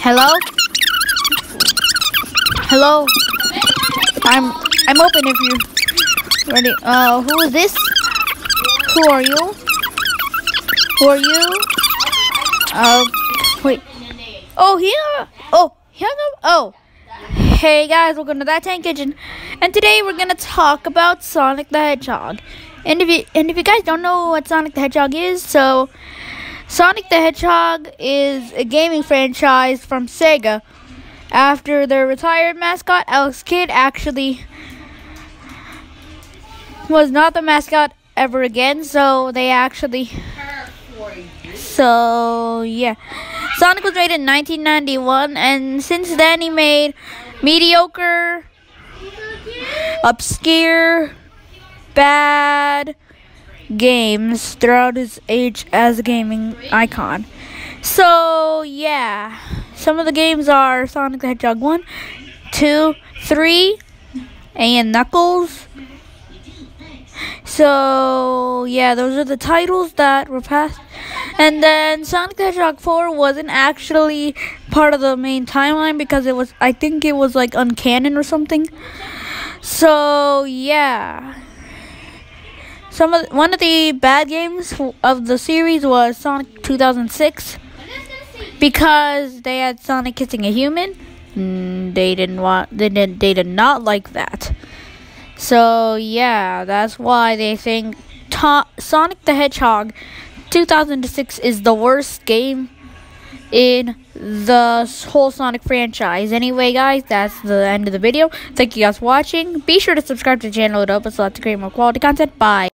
Hello? Hello? I'm I'm open if you're ready. Uh, who is this? Who are you? Who are you? Uh, wait. Oh, here. Oh, here. Oh. Hey guys, welcome to That Tank Kitchen, and today we're gonna talk about Sonic the Hedgehog. And if you and if you guys don't know what Sonic the Hedgehog is, so Sonic the Hedgehog is a gaming franchise from Sega. After their retired mascot, Alex Kidd actually was not the mascot ever again, so they actually. So, yeah. Sonic was made in 1991, and since then he made mediocre, obscure, bad games throughout his age as a gaming icon. So, yeah. Some of the games are Sonic the Hedgehog 1, 2, 3, and Knuckles. So, yeah, those are the titles that were passed. And then Sonic the Hedgehog 4 wasn't actually part of the main timeline because it was, I think it was like uncanon or something. So, yeah. Some of one of the bad games of the series was Sonic 2006 because they had Sonic kissing a human. Mm, they didn't want they did they did not like that. So yeah, that's why they think Sonic the Hedgehog 2006 is the worst game in the whole Sonic franchise. Anyway, guys, that's the end of the video. Thank you guys for watching. Be sure to subscribe to the channel. It helps us a lot to create more quality content. Bye.